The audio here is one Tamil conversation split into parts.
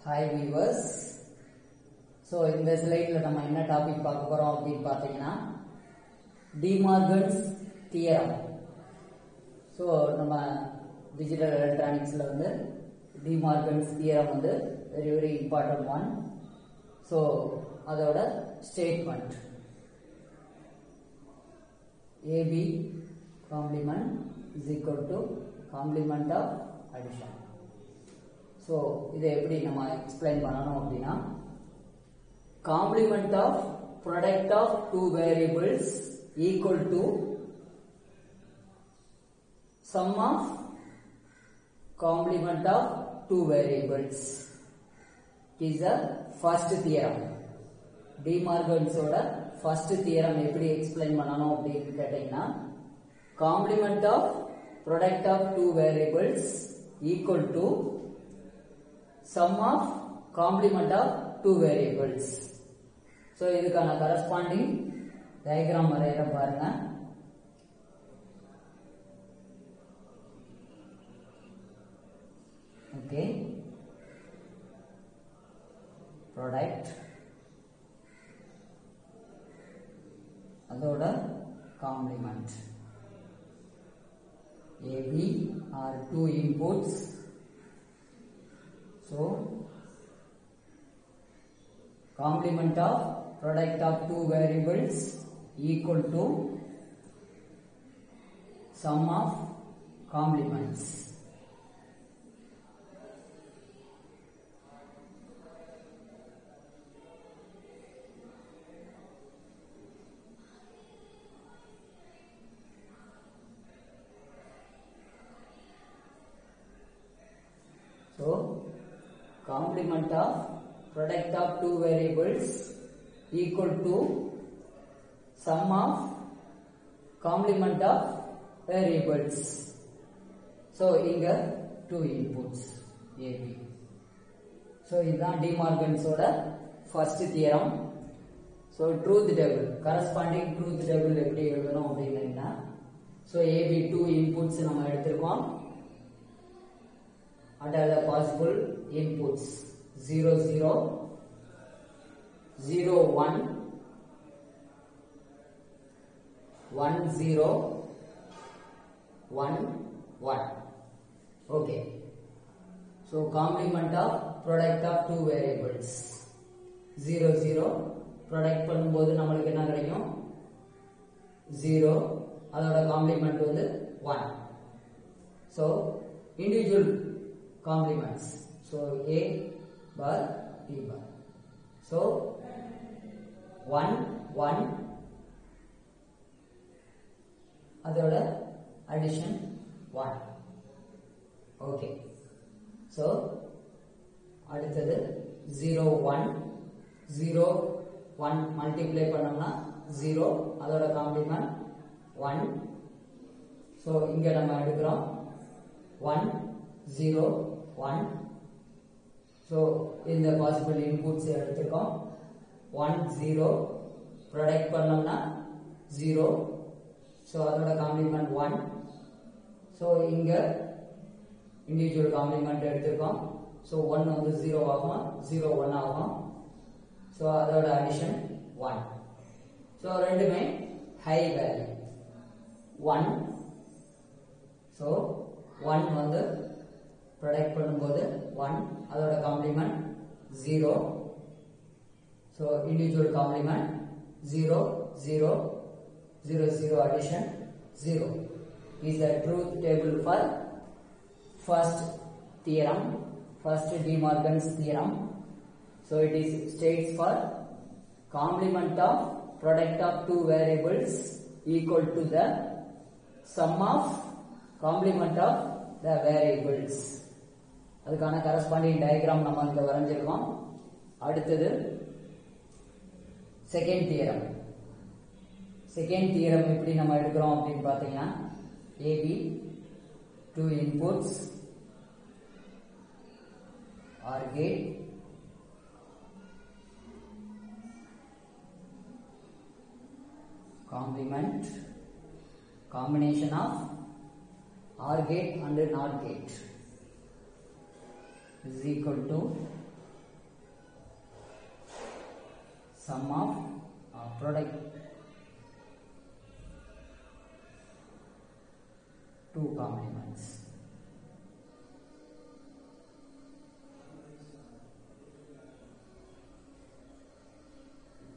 ஹாய் வீவர்ஸ் ஸோ இந்த ஸ்லைடில் நம்ம என்ன டாபிக் பார்க்க போகிறோம் அப்படின்னு பார்த்தீங்கன்னா டிமார்கன்ஸ் தியரம் ஸோ நம்ம டிஜிட்டல் எலக்ட்ரானிக்ஸில் வந்து டிமார்கன்ஸ் தியரம் வந்து very very important one so அதோட statement A B complement is equal to complement of addition so இதை எப்படி நம்ம எக்ஸ்பிளைன் பண்ணணும் அப்படின்னா complement of product of two variables equal to sum of complement of two variables is a first theorem டிமார்கன்ஸோட first theorem எப்படி எக்ஸ்பிளைன் பண்ணணும் அப்படின்னு கேட்டீங்கன்னா complement of product of two variables equal to sum of complement of two variables so இதுக்கான corresponding diagram வரையற பாருங்க okay product அதோட complement AB are two inputs So, complement of product of two variables equal to sum of complements. Complement of product of two variables equal to sum of complement of variables. So, இங்க two inputs AB. So, இதுதான் ஓட first theorem so truth table corresponding truth table எப்படி எழுதணும் அப்படின்னா ஸோ ஏபி டூ இன்புட்ஸ் நம்ம எடுத்திருக்கோம் what are the possible inputs 0 0 0 1 1 0 1 1 okay so complement of product of two variables 0 0 product பண்ணும்போது நம்மளுக்கு என்ன கிடைக்கும் 0 அதோட காம்ப்ளிமெண்ட் வந்து 1 so individual complements. So A bar T bar. So 1 1 அதோட addition 1 okay. So அடுத்தது 0 1 0 1 மல்டிப்ளை பண்ணோம்னா 0 அதோட காம்ப்ளிமெண்ட் 1 so இங்க நம்ம எடுக்கிறோம் 1 0 1 so இந்த possible inputs எடுத்துக்கோம் 1 0 product பண்ணோம்னா 0 so அதோட complement 1 so இங்க individual complement எடுத்துக்கோம் so 1 வந்து 0 ஆகும் 0 1 ஆகும் so அதோட addition 1 so ரெண்டுமே high value 1 so 1 வந்து ப்ரொடக்ட் பண்ணும்போது ஒன் அதோட complement zero so individual complement zero zero zero zero addition zero is the truth table for first theorem first De Morgan's theorem so it is states for complement of product of two variables equal to the sum of complement of the variables அதுக்கான கரஸ்பாண்டிங் டயக்ராம் நம்ம இங்க வரைஞ்சிருக்கோம். அடுத்தது செகண்ட் தியரம் செகண்ட் தியரம் எப்படி நம்ம எடுக்கிறோம் அப்படின்னு பார்த்தீங்கன்னா A B two inputs or gate complement combination of or gate and not gate is equal to sum of uh, product. Two complements.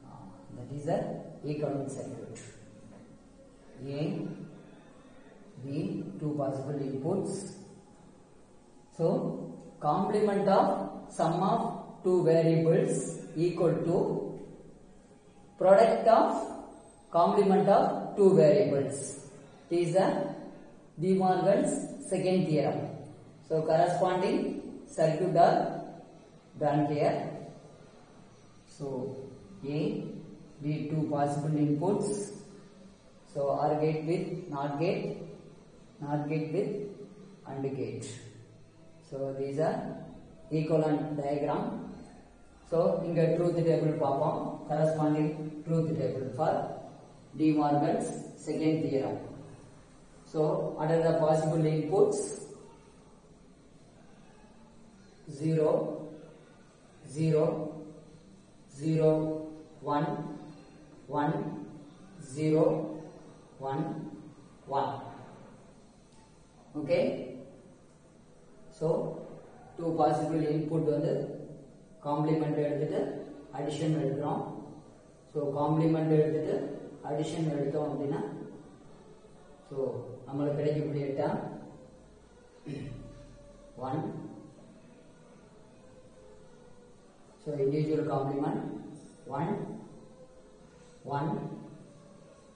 Uh, that is the equivalent circuit a b two possible inputs. So complement of sum of two variables equal to product of complement of two variables. It is a De Morgan's second theorem. So corresponding circuit are done here. So A, B two possible inputs. So OR gate with NOT gate, NOT gate with AND gate. So these are equivalent diagram. So இங்க truth table பார்ப்போம் corresponding truth table for De Morgan's second theorem. So what are the possible inputs? 0, 0, 0, 1, 1, 0, 1, 1. Okay? So two possible input வந்து காம்ப்ளிமெண்ட் எடுத்துட்டு அடிஷன் எழுதுறோம் ஸோ காம்ப்ளிமெண்ட் எடுத்துட்டு அடிஷன் எடுத்தோம் அப்படின்னா ஸோ நம்மளுக்கு கிடைக்கக்கூடிய டா one so individual complement one one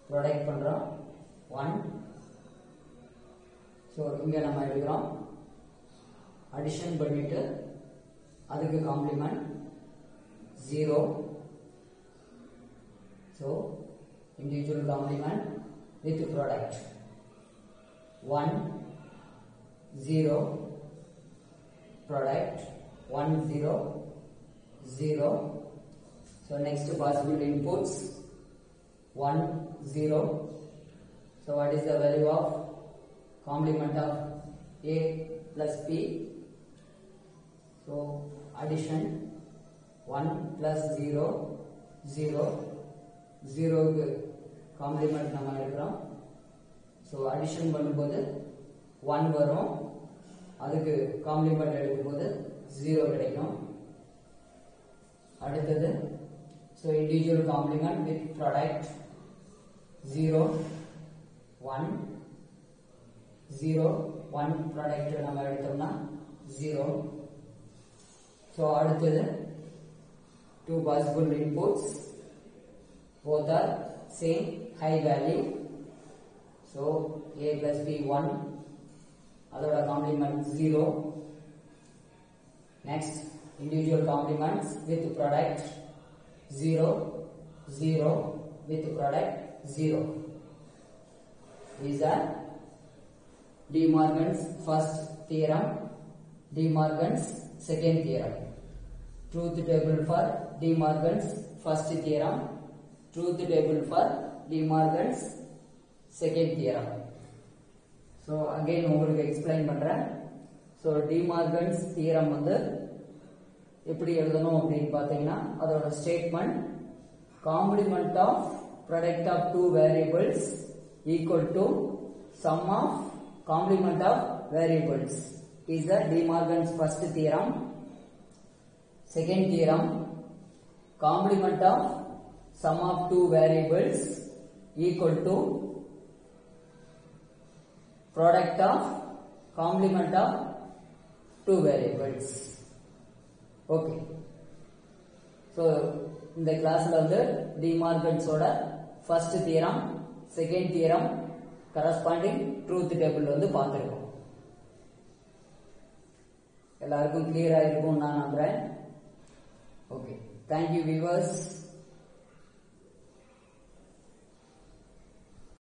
product பண்ணுறோம் ஒன் ஸோ இங்கே நம்ம எடுக்கிறோம். அடிஷன் பண்ணிட்டு அதுக்கு complement zero so individual complement with product one zero product one zero zero so next possible inputs one zero so what is the value of complement of A plus p So addition 1 plus 0 0 0 complement நம்ம எடுக்கிறோம். ஸோ அடிஷன் பண்ணும்போது ஒன் வரும். அதுக்கு காம்ப்ளிமெண்ட் எடுக்கும்போது ஜீரோ கிடைக்கும். அடுத்தது so individual complement with product 0 1 0 one product நம்ம எடுத்தோம்னா zero ஸோ அடுத்தது two possible inputs both are same high value so A plus B one அதோட complement zero next individual complements with product zero zero with product zero these are De Morgan's first theorem, De Morgan's second theorem. Truth table for De Morgan's first theorem truth table for De Morgan's second theorem so again உங்களுக்கு explain பண்றேன் so De Morgan's theorem வந்து எப்படி எழுதணும் அப்படின்னு பார்த்தீங்கன்னா அதோட statement complement of product of two variables equal to sum of complement of variables is the De Morgan's first theorem Second theorem, complement of sum of two variables equal to product of complement of two variables. Okay. So இந்த கிளாஸ்ல வந்து டிமார்கன்ஸோட first theorem second theorem corresponding truth table வந்து பார்த்துருக்கோம் எல்லாருக்கும் கிளியரா ஆயிருக்கும் நான் நம்புறேன் Okay. Thank you viewers.